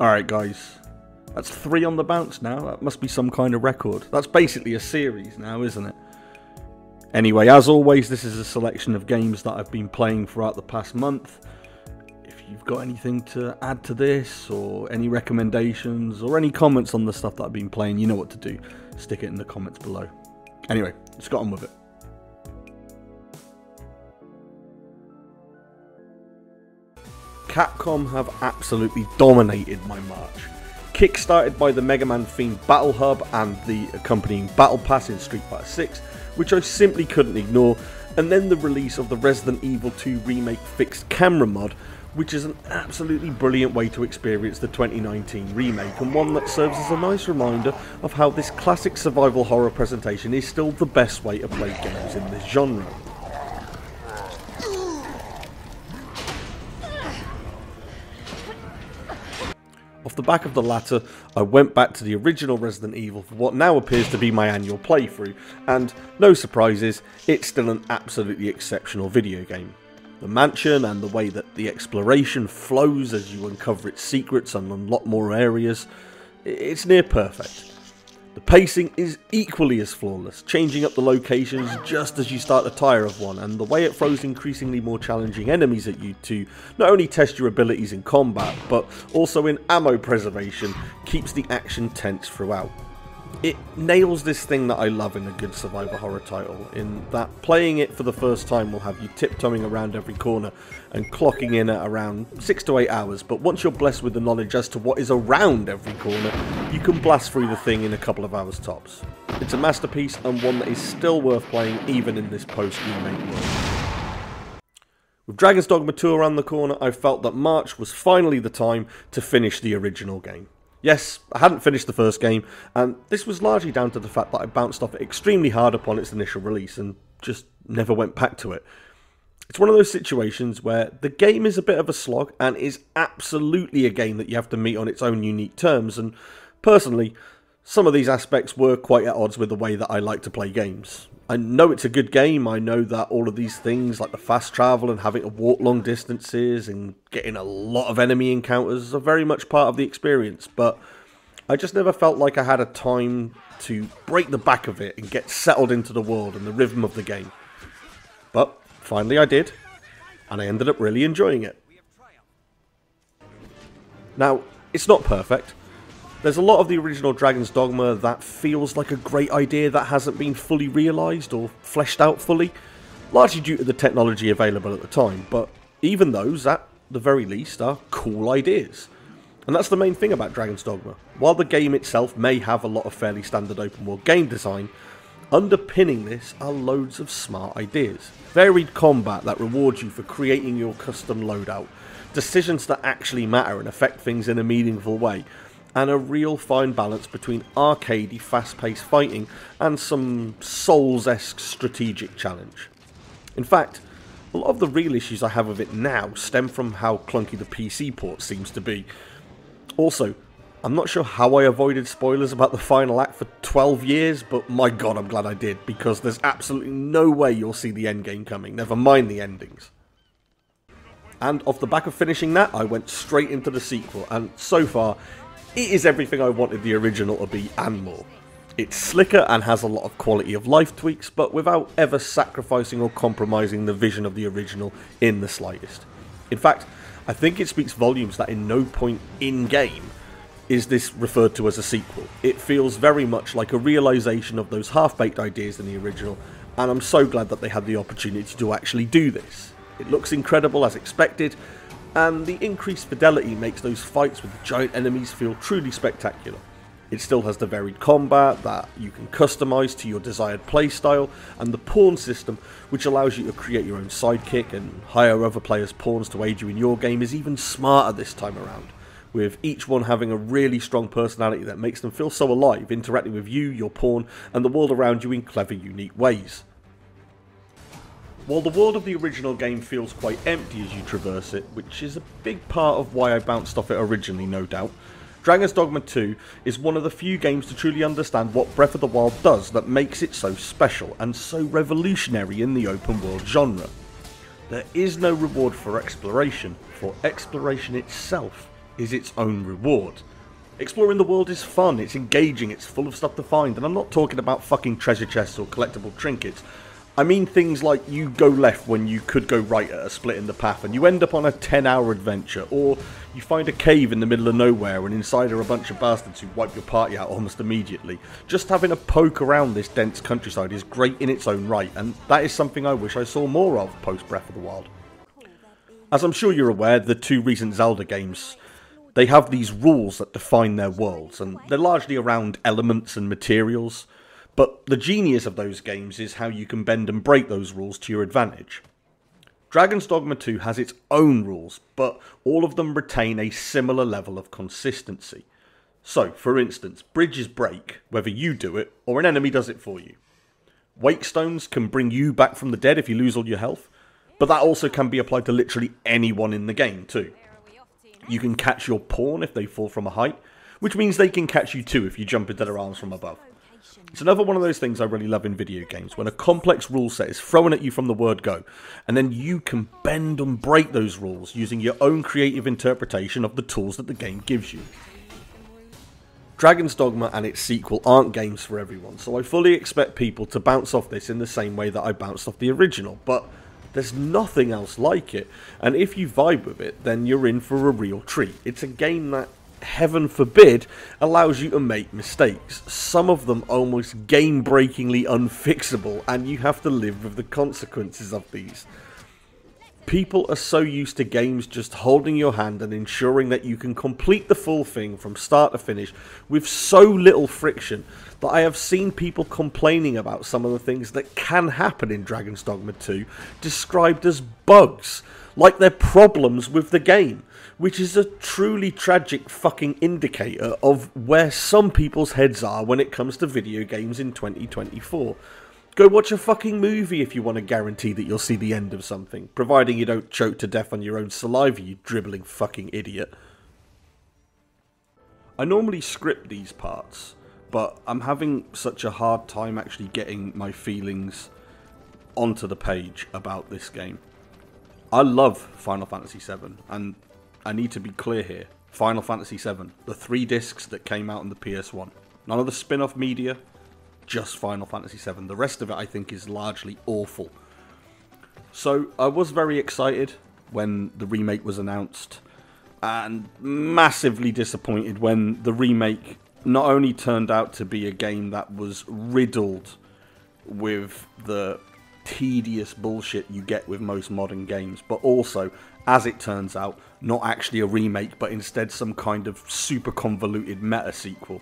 Alright, guys. That's three on the bounce now. That must be some kind of record. That's basically a series now, isn't it? Anyway, as always, this is a selection of games that I've been playing throughout the past month. If you've got anything to add to this, or any recommendations, or any comments on the stuff that I've been playing, you know what to do. Stick it in the comments below. Anyway, let's get on with it. Capcom have absolutely dominated my March. Kickstarted by the Mega Man themed Battle Hub and the accompanying Battle Pass in Street Fighter 6, which I simply couldn't ignore, and then the release of the Resident Evil 2 Remake Fixed Camera mod, which is an absolutely brilliant way to experience the 2019 remake, and one that serves as a nice reminder of how this classic survival horror presentation is still the best way to play games in this genre. The back of the latter, I went back to the original Resident Evil for what now appears to be my annual playthrough, and no surprises, it's still an absolutely exceptional video game. The mansion and the way that the exploration flows as you uncover its secrets and unlock more areas, it's near perfect. The pacing is equally as flawless, changing up the locations just as you start to tire of one, and the way it throws increasingly more challenging enemies at you to not only test your abilities in combat, but also in ammo preservation, keeps the action tense throughout it nails this thing that I love in a good survivor horror title, in that playing it for the first time will have you tiptoeing around every corner and clocking in at around 6 to 8 hours, but once you're blessed with the knowledge as to what is around every corner, you can blast through the thing in a couple of hours tops. It's a masterpiece and one that is still worth playing even in this post-remake world. With Dragon's Dogma 2 around the corner, I felt that March was finally the time to finish the original game. Yes, I hadn't finished the first game, and this was largely down to the fact that I bounced off it extremely hard upon its initial release and just never went back to it. It's one of those situations where the game is a bit of a slog and is absolutely a game that you have to meet on its own unique terms, and personally, some of these aspects were quite at odds with the way that I like to play games. I know it's a good game. I know that all of these things, like the fast travel and having to walk long distances and getting a lot of enemy encounters, are very much part of the experience. But I just never felt like I had a time to break the back of it and get settled into the world and the rhythm of the game. But finally I did, and I ended up really enjoying it. Now, it's not perfect. There's a lot of the original Dragon's Dogma that feels like a great idea that hasn't been fully realised or fleshed out fully, largely due to the technology available at the time, but even those, at the very least, are cool ideas. And that's the main thing about Dragon's Dogma. While the game itself may have a lot of fairly standard open world game design, underpinning this are loads of smart ideas. Varied combat that rewards you for creating your custom loadout, decisions that actually matter and affect things in a meaningful way, and a real fine balance between arcadey, fast-paced fighting and some Souls-esque strategic challenge. In fact, a lot of the real issues I have with it now stem from how clunky the PC port seems to be. Also, I'm not sure how I avoided spoilers about the final act for 12 years, but my god, I'm glad I did, because there's absolutely no way you'll see the endgame coming, never mind the endings. And off the back of finishing that, I went straight into the sequel, and so far, it is everything I wanted the original to be and more. It's slicker and has a lot of quality of life tweaks, but without ever sacrificing or compromising the vision of the original in the slightest. In fact, I think it speaks volumes that in no point in game is this referred to as a sequel. It feels very much like a realization of those half-baked ideas in the original, and I'm so glad that they had the opportunity to actually do this. It looks incredible as expected, and the increased fidelity makes those fights with the giant enemies feel truly spectacular. It still has the varied combat that you can customize to your desired playstyle, and the pawn system, which allows you to create your own sidekick and hire other players' pawns to aid you in your game, is even smarter this time around, with each one having a really strong personality that makes them feel so alive, interacting with you, your pawn, and the world around you in clever, unique ways. While the world of the original game feels quite empty as you traverse it, which is a big part of why I bounced off it originally, no doubt, Dragon's Dogma 2 is one of the few games to truly understand what Breath of the Wild does that makes it so special and so revolutionary in the open world genre. There is no reward for exploration, for exploration itself is its own reward. Exploring the world is fun, it's engaging, it's full of stuff to find, and I'm not talking about fucking treasure chests or collectible trinkets. I mean things like you go left when you could go right at a split in the path and you end up on a 10 hour adventure, or you find a cave in the middle of nowhere and inside are a bunch of bastards who wipe your party out almost immediately. Just having a poke around this dense countryside is great in its own right, and that is something I wish I saw more of post Breath of the Wild. As I'm sure you're aware, the two recent Zelda games they have these rules that define their worlds, and they're largely around elements and materials. But the genius of those games is how you can bend and break those rules to your advantage. Dragon's Dogma 2 has its own rules, but all of them retain a similar level of consistency. So, for instance, bridges break whether you do it or an enemy does it for you. Wake stones can bring you back from the dead if you lose all your health, but that also can be applied to literally anyone in the game too. You can catch your pawn if they fall from a height, which means they can catch you too if you jump into their arms from above. It's another one of those things I really love in video games, when a complex rule set is thrown at you from the word go, and then you can bend and break those rules using your own creative interpretation of the tools that the game gives you. Dragon's Dogma and its sequel aren't games for everyone, so I fully expect people to bounce off this in the same way that I bounced off the original, but there's nothing else like it, and if you vibe with it, then you're in for a real treat. It's a game that, heaven forbid, allows you to make mistakes. Some of them almost game-breakingly unfixable, and you have to live with the consequences of these. People are so used to games just holding your hand and ensuring that you can complete the full thing from start to finish with so little friction that I have seen people complaining about some of the things that can happen in Dragon's Dogma 2 described as bugs, like they're problems with the game, which is a truly tragic fucking indicator of where some people's heads are when it comes to video games in 2024. Go watch a fucking movie if you want to guarantee that you'll see the end of something, providing you don't choke to death on your own saliva, you dribbling fucking idiot. I normally script these parts, but I'm having such a hard time actually getting my feelings onto the page about this game. I love Final Fantasy VII, and I need to be clear here. Final Fantasy VII, the three discs that came out on the PS1. None of the spin off media, just Final Fantasy VII. The rest of it, I think, is largely awful. So I was very excited when the remake was announced, and massively disappointed when the remake not only turned out to be a game that was riddled with the tedious bullshit you get with most modern games, but also, as it turns out, not actually a remake, but instead some kind of super convoluted meta sequel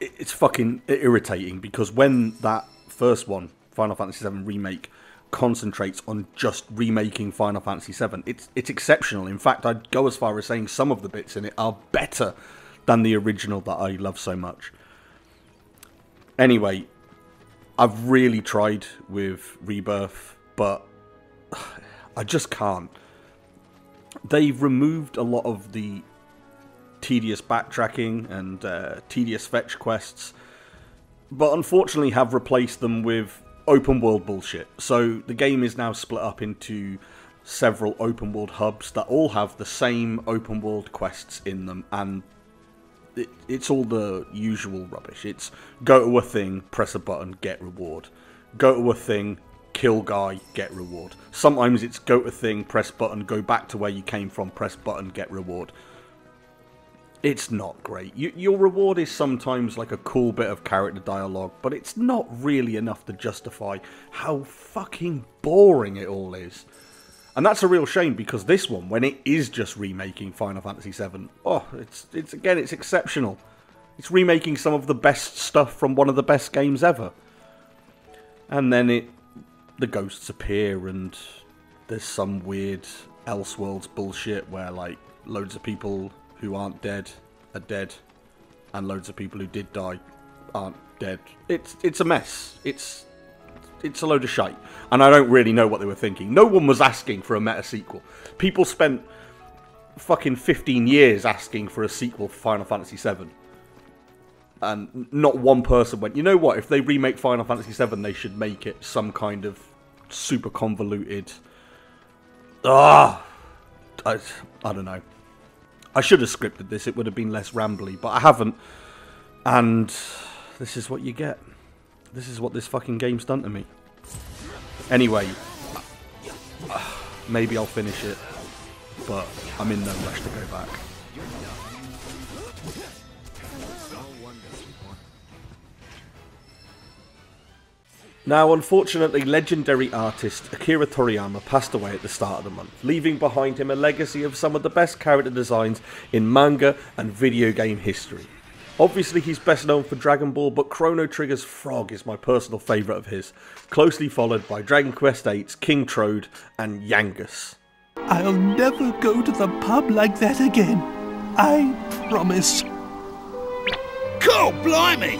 it's fucking irritating because when that first one, Final Fantasy VII Remake, concentrates on just remaking Final Fantasy VII, it's it's exceptional. In fact, I'd go as far as saying some of the bits in it are better than the original that I love so much. Anyway, I've really tried with Rebirth, but I just can't. They've removed a lot of the tedious backtracking and uh, tedious fetch quests, but unfortunately have replaced them with open world bullshit. So the game is now split up into several open world hubs that all have the same open world quests in them, and it, it's all the usual rubbish. It's go to a thing, press a button, get reward. Go to a thing, kill guy, get reward. Sometimes it's go to a thing, press button, go back to where you came from, press button, get reward it's not great. You, your reward is sometimes like a cool bit of character dialogue, but it's not really enough to justify how fucking boring it all is. And that's a real shame because this one, when it is just remaking Final Fantasy VII, oh, it's it's again, it's exceptional. It's remaking some of the best stuff from one of the best games ever. And then it, the ghosts appear, and there's some weird Elseworlds bullshit where like loads of people who aren't dead are dead, and loads of people who did die aren't dead. It's it's a mess. It's it's a load of shite, and I don't really know what they were thinking. No one was asking for a meta sequel. People spent fucking 15 years asking for a sequel for Final Fantasy VII. And not one person went, you know what, if they remake Final Fantasy VII, they should make it some kind of super convoluted. Ah! I, I don't know. I should have scripted this, it would have been less rambly, but I haven't. And this is what you get. This is what this fucking game's done to me. Anyway, maybe I'll finish it, but I'm in no rush to go back. Now, unfortunately, legendary artist Akira Toriyama passed away at the start of the month, leaving behind him a legacy of some of the best character designs in manga and video game history. Obviously, he's best known for Dragon Ball, but Chrono Trigger's Frog is my personal favourite of his, closely followed by Dragon Quest VIII's King Trode and Yangus. I'll never go to the pub like that again. I promise. God blimey!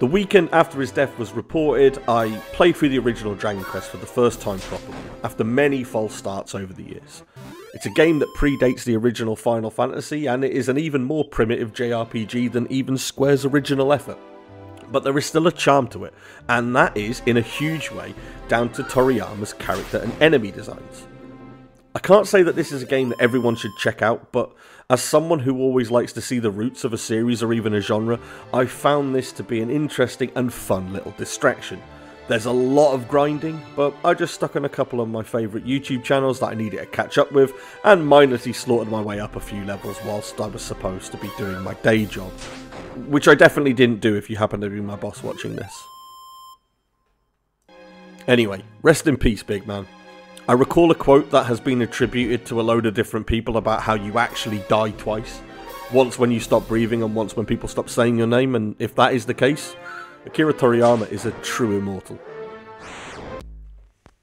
The weekend after his death was reported, I played through the original Dragon Quest for the first time properly, after many false starts over the years. It's a game that predates the original Final Fantasy, and it is an even more primitive JRPG than even Square's original effort. But there is still a charm to it, and that is, in a huge way, down to Toriyama's character and enemy designs. I can't say that this is a game that everyone should check out, but as someone who always likes to see the roots of a series or even a genre, I found this to be an interesting and fun little distraction. There's a lot of grinding, but I just stuck on a couple of my favourite YouTube channels that I needed to catch up with, and mindlessly slaughtered my way up a few levels whilst I was supposed to be doing my day job. Which I definitely didn't do if you happen to be my boss watching this. Anyway, rest in peace, big man. I recall a quote that has been attributed to a load of different people about how you actually die twice. Once when you stop breathing and once when people stop saying your name, and if that is the case, Akira Toriyama is a true immortal.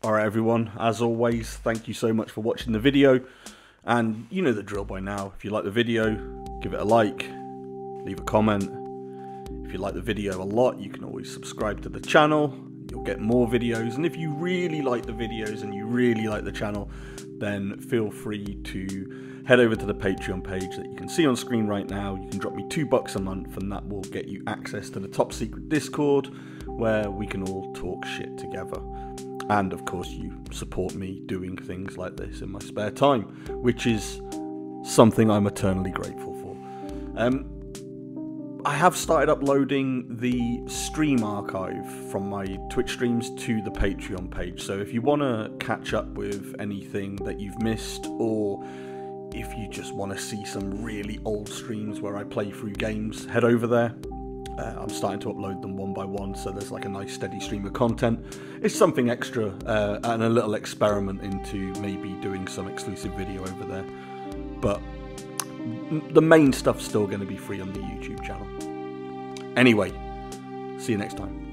Alright everyone, as always, thank you so much for watching the video. And you know the drill by now. If you like the video, give it a like, leave a comment. If you like the video a lot, you can always subscribe to the channel you'll get more videos. And if you really like the videos and you really like the channel, then feel free to head over to the Patreon page that you can see on screen right now. You can drop me two bucks a month, and that will get you access to the top secret Discord where we can all talk shit together. And of course, you support me doing things like this in my spare time, which is something I'm eternally grateful for. Um, I have started uploading the stream archive from my Twitch streams to the Patreon page. So if you want to catch up with anything that you've missed, or if you just want to see some really old streams where I play through games, head over there. Uh, I'm starting to upload them one by one, so there's like a nice steady stream of content. It's something extra uh, and a little experiment into maybe doing some exclusive video over there. But the main stuff's still going to be free on the YouTube channel. Anyway, see you next time.